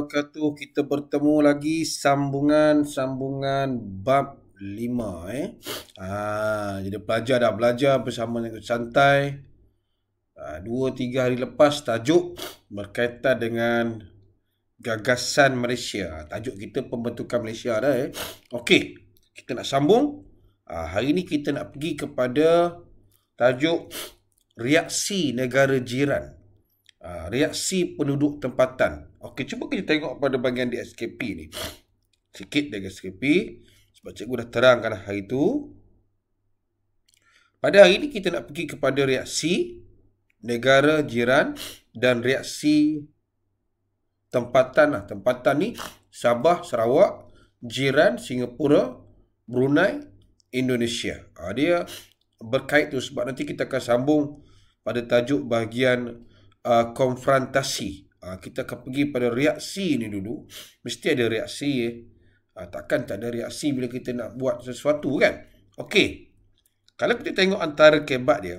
wabarakatuh. Kita bertemu lagi sambungan-sambungan bab 5 eh. Ha, jadi pelajar dah belajar bersama dengan santai. Ha, dua tiga hari lepas tajuk berkaitan dengan gagasan Malaysia. Tajuk kita pembentukan Malaysia dah eh. Okey, kita nak sambung. Ha, hari ni kita nak pergi kepada tajuk reaksi negara jiran. Uh, reaksi penduduk tempatan. Okey, cuba kita tengok pada bahagian di SKP ni. Sikit dari SKP. Sebab cikgu dah terangkan hari itu. Pada hari ini kita nak pergi kepada reaksi negara jiran dan reaksi tempatan. Lah. Tempatan ni Sabah, Sarawak, jiran, Singapura, Brunei, Indonesia. Ha, dia berkait tu sebab nanti kita akan sambung pada tajuk bahagian uh, konfrontasi. Uh, kita akan pergi pada reaksi ni dulu. Mesti ada reaksi. Eh. Uh, takkan tak ada reaksi bila kita nak buat sesuatu kan? Okey. Kalau kita tengok antara kebat dia.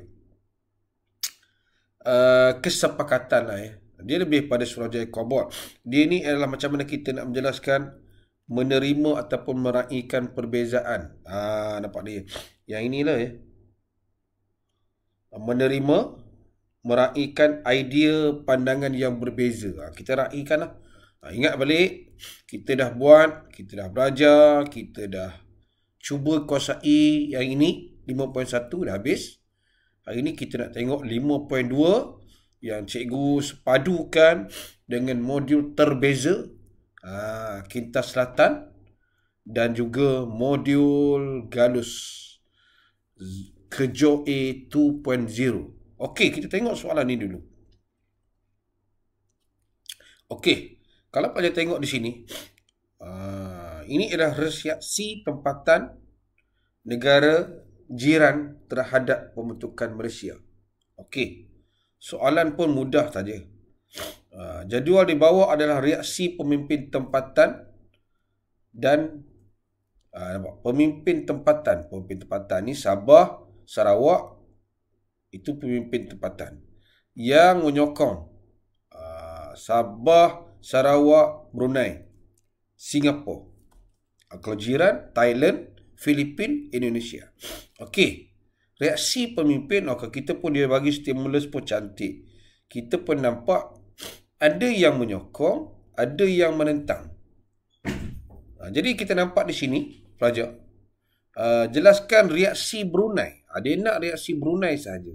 Uh, kesepakatan lah eh. Dia lebih pada Surajaya Kobot. Dia ni adalah macam mana kita nak menjelaskan menerima ataupun meraihkan perbezaan. Ah nampak dia. Yang inilah ya. Menerima meraihkan idea pandangan yang berbeza. Ha, kita raihkan lah. Ha, ingat balik, kita dah buat, kita dah belajar, kita dah cuba kuasai yang ini, 5.1 dah habis. Hari ini kita nak tengok 5.2 yang cikgu sepadukan dengan modul terbeza. Ha, Kintas Selatan dan juga modul Galus Kejo A 2.0. Okey, kita tengok soalan ni dulu. Okey, kalau pada tengok di sini, uh, ini adalah reaksi tempatan negara jiran terhadap pembentukan Malaysia. Okey, soalan pun mudah saja. Uh, jadual di bawah adalah reaksi pemimpin tempatan dan uh, pemimpin tempatan. Pemimpin tempatan ni Sabah, Sarawak, itu pemimpin tempatan yang menyokong uh, Sabah, Sarawak, Brunei, Singapura. Uh, kalau jiran, Thailand, Filipin, Indonesia. Okey. Reaksi pemimpin, okay, kita pun dia bagi stimulus pun cantik. Kita pun nampak ada yang menyokong, ada yang menentang. Uh, jadi kita nampak di sini, pelajar. Uh, jelaskan reaksi Brunei. Dia nak reaksi Brunei saja.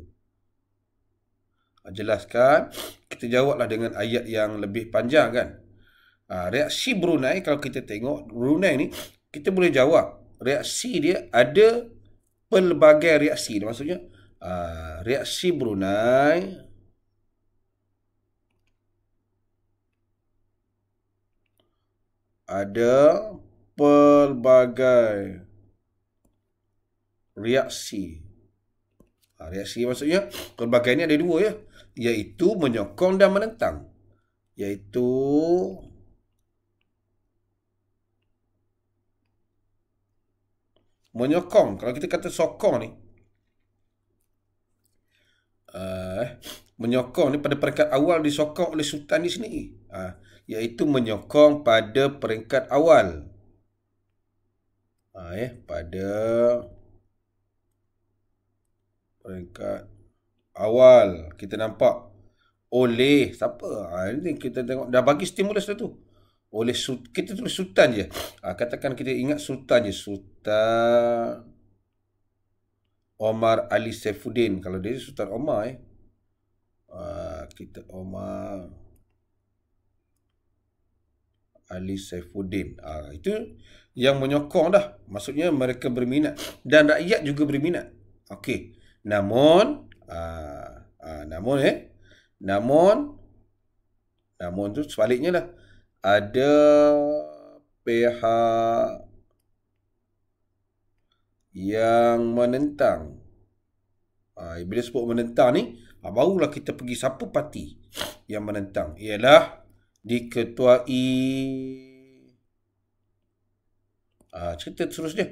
Ah, jelaskan. Kita jawablah dengan ayat yang lebih panjang kan. Ha, reaksi Brunei kalau kita tengok Brunei ni kita boleh jawab. Reaksi dia ada pelbagai reaksi. Maksudnya reaksi Brunei ada pelbagai reaksi. Ha, reaksi maksudnya pelbagai ni ada dua ya. Iaitu menyokong dan menentang. Iaitu menyokong. Kalau kita kata sokong ni. Uh, menyokong ni pada peringkat awal disokong oleh Sultan di sini. Uh, iaitu menyokong pada peringkat awal. Uh, eh, pada peringkat awal kita nampak oleh siapa? Ha, ini kita tengok. Dah bagi stimulus dah tu. Oleh kita tulis sultan je. Ha, katakan kita ingat sultan je. Sultan Omar Ali Saifuddin. Kalau dia sultan Omar eh. Ha, kita Omar Ali Saifuddin. Ha, itu yang menyokong dah. Maksudnya mereka berminat. Dan rakyat juga berminat. Okey Namun, uh, uh, namun eh, namun, namun tu sebaliknya lah. Ada pihak yang menentang. Uh, bila sebut menentang ni, barulah kita pergi siapa parti yang menentang. Ialah diketuai uh, cerita terusnya.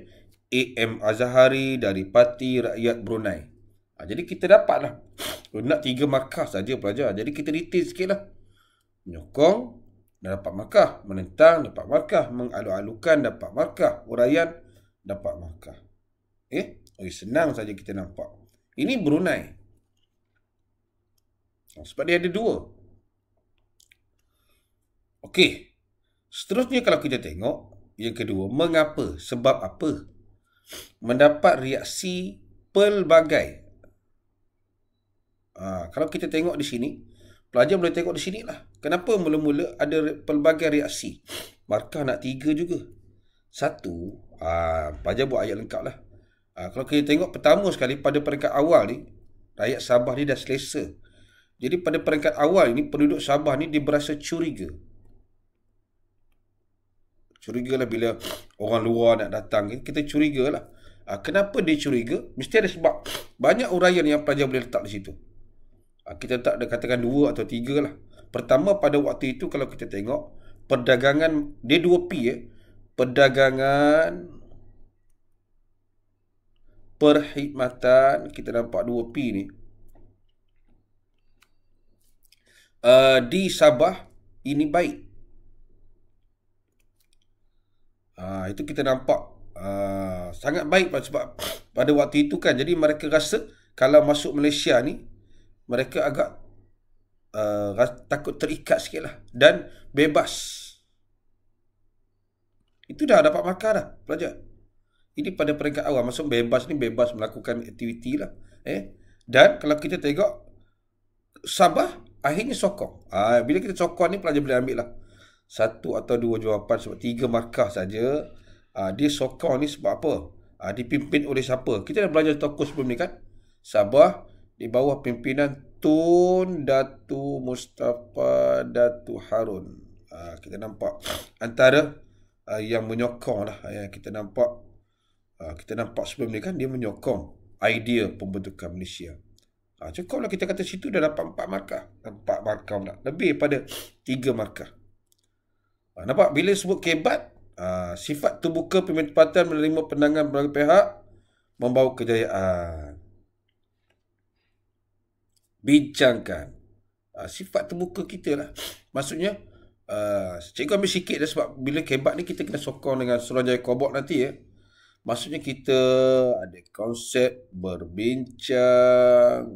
AM Azhari dari Parti Rakyat Brunei. Ha, jadi kita dapatlah. Nak tiga markah saja pelajar. Jadi kita detail sikit lah. Menyokong, dapat markah. Menentang, dapat markah. Mengalu-alukan, dapat markah. Uraian, dapat markah. Eh? Okay, senang saja kita nampak. Ini Brunei. Sebab dia ada dua. Okey. Seterusnya kalau kita tengok. Yang kedua. Mengapa? Sebab apa? Mendapat reaksi pelbagai. Ha, kalau kita tengok di sini. Pelajar boleh tengok di sini lah. Kenapa mula-mula ada pelbagai reaksi? Markah nak tiga juga. Satu, ha, pelajar buat ayat lengkap lah. Ha, kalau kita tengok pertama sekali pada peringkat awal ni, rakyat Sabah ni dah selesa. Jadi pada peringkat awal ni, penduduk Sabah ni dia berasa curiga. Curiga lah bila orang luar nak datang. Kita curiga lah. Ha, kenapa dia curiga? Mesti ada sebab. Banyak uraian yang pelajar boleh letak di situ. Ha, kita tak ada katakan dua atau tiga lah. Pertama pada waktu itu kalau kita tengok perdagangan dia dua P eh. Perdagangan perkhidmatan kita nampak dua P ni. Uh, di Sabah ini baik. Uh, itu kita nampak uh, sangat baik sebab pada waktu itu kan jadi mereka rasa kalau masuk Malaysia ni mereka agak uh, takut terikat sikit lah. Dan bebas. Itu dah dapat makan dah pelajar. Ini pada peringkat awal. Maksud bebas ni bebas melakukan aktiviti lah. Eh? Dan kalau kita tengok. Sabah akhirnya sokong. Ha, bila kita sokong ni pelajar boleh ambil lah. Satu atau dua jawapan sebab tiga markah saja. Ha, dia sokong ni sebab apa? Ha, dipimpin oleh siapa? Kita dah belajar tokoh sebelum ni kan? Sabah di bawah pimpinan Tun Datu Mustafa Datu Harun. Ha, kita nampak antara uh, yang menyokong lah. Ya, kita nampak uh, kita nampak sebelum ni kan dia menyokong idea pembentukan Malaysia. Ha, cukuplah kita kata situ dah dapat empat markah. Empat markah pula. Lebih pada tiga markah. Ha, nampak bila sebut kebat, uh, sifat terbuka pembentukan menerima penangan berbagai pihak membawa kejayaan bincangkan. Uh, sifat terbuka kita lah. Maksudnya, uh, cikgu ambil sikit dah sebab bila kebat ni kita kena sokong dengan Suruhanjaya Kobok nanti ya. Maksudnya kita ada konsep berbincang.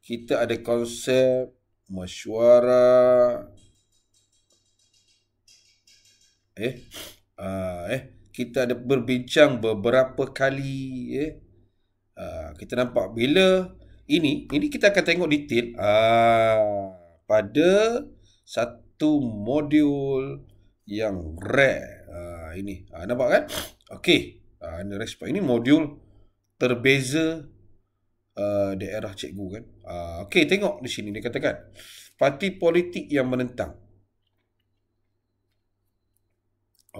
Kita ada konsep mesyuara. Eh, uh, eh, kita ada berbincang beberapa kali. Eh, Ah, kita nampak bila ini ini kita akan tengok detail uh, pada satu modul yang rare. Uh, ini. Uh, nampak kan? Okey. Uh, ini ini modul terbeza uh, daerah cikgu kan? Uh, okey tengok di sini dia katakan parti politik yang menentang.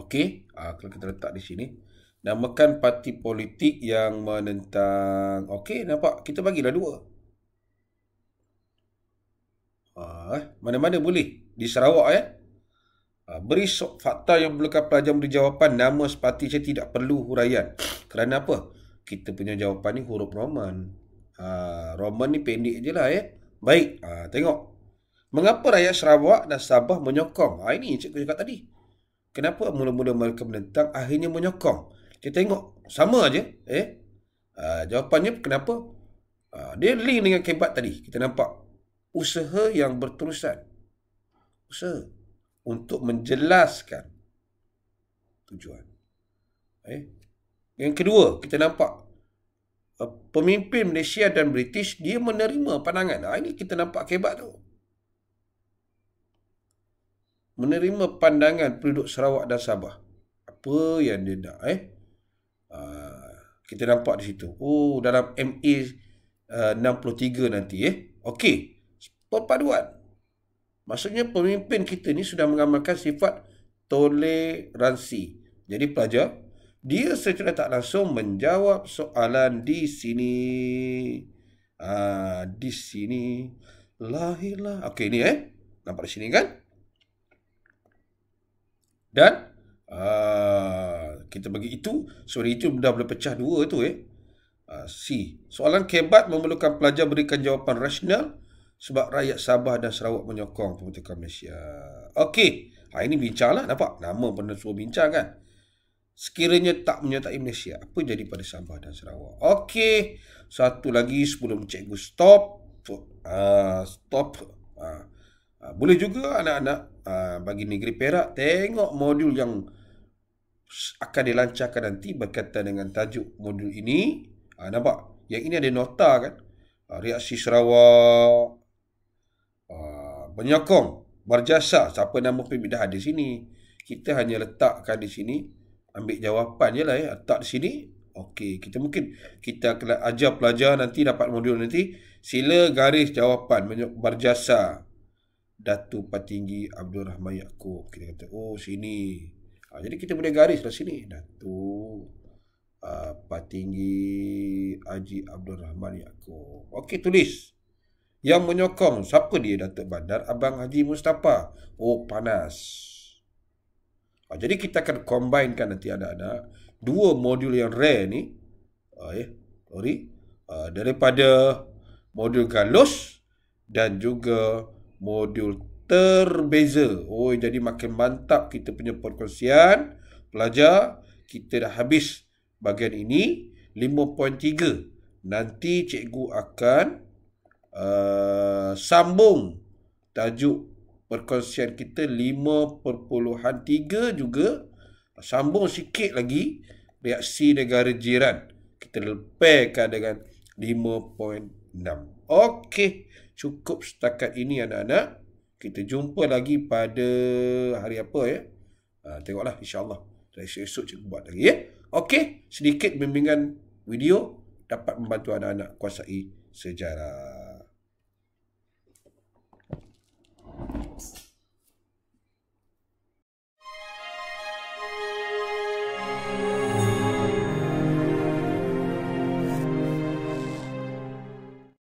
Okey. Uh, kalau kita letak di sini namakan parti politik yang menentang. Okey, nampak? Kita bagilah dua. Ha, eh, mana-mana boleh. Di Sarawak, ya. Ha, beri fakta yang memerlukan pelajar memberi jawapan. Nama separti saya tidak perlu huraian. Kerana apa? Kita punya jawapan ni huruf Roman. Ha, Roman ni pendek je lah, ya. Baik, ha, tengok. Mengapa rakyat Sarawak dan Sabah menyokong? Ha, ini cikgu cakap tadi. Kenapa mula-mula mereka menentang, akhirnya menyokong? Kita tengok. Sama aja eh? Uh, jawapannya kenapa? Uh, dia link dengan kebat tadi. Kita nampak usaha yang berterusan. Usaha untuk menjelaskan tujuan. Eh? Yang kedua kita nampak uh, pemimpin Malaysia dan British dia menerima pandangan. Ah ini kita nampak kebat tu. Menerima pandangan penduduk Sarawak dan Sabah. Apa yang dia nak eh Ah, kita nampak di situ. Oh, dalam MA uh, 63 nanti eh. Okey. Perpaduan. Maksudnya pemimpin kita ni sudah mengamalkan sifat toleransi. Jadi pelajar, dia secara tak langsung menjawab soalan di sini. Uh, di sini. Lahirlah. Okey ni eh. Nampak di sini kan? Dan Ah, kita bagi itu. Sorry itu dah boleh pecah dua tu eh. Uh, C. Soalan kebat memerlukan pelajar berikan jawapan rasional sebab rakyat Sabah dan Sarawak menyokong pembentukan Malaysia. Okey, ha, ini bincang lah. Nampak? Nama pernah suruh bincang kan? Sekiranya tak menyertai Malaysia, apa jadi pada Sabah dan Sarawak? Okey, satu lagi sebelum cikgu stop. Uh, stop. Uh, uh, boleh juga anak-anak uh, bagi negeri Perak tengok modul yang akan dilancarkan nanti berkaitan dengan tajuk modul ini. Uh, nampak? Yang ini ada nota kan? Uh, reaksi Sarawak, penyokong berjasa. Siapa nama pemimpin dah ada sini? Kita hanya letakkan di sini. Ambil jawapan je lah ya. Letak di sini. Okey kita mungkin kita akan ajar pelajar nanti dapat modul nanti. Sila garis jawapan berjasa. Datu Patinggi Abdul Rahman Yaakob kita kata. Oh sini ha, jadi kita boleh garis lah sini. Datu uh, Patinggi Haji Abdul Rahman Yaakob. Okey tulis. Yang menyokong siapa dia Datuk Bandar? Abang Haji Mustafa. Oh panas. Ha, jadi kita akan combinekan nanti. Anak-anak dua modul yang rare ni. Uh, ya sorry. Uh, daripada modul galus dan juga modul terbeza. Oh jadi makin mantap kita punya perkongsian. Pelajar kita dah habis bahagian ini. 5.3 nanti cikgu akan uh, sambung tajuk perkongsian kita 5.3 juga. Sambung sikit lagi reaksi negara jiran. Kita lepaskan dengan 5.6 okey cukup setakat ini anak-anak kita jumpa lagi pada hari apa ya? Uh, tengoklah insyaAllah. Esok-esok cikgu buat lagi ya? Okey sedikit bimbingan video dapat membantu anak-anak kuasai sejarah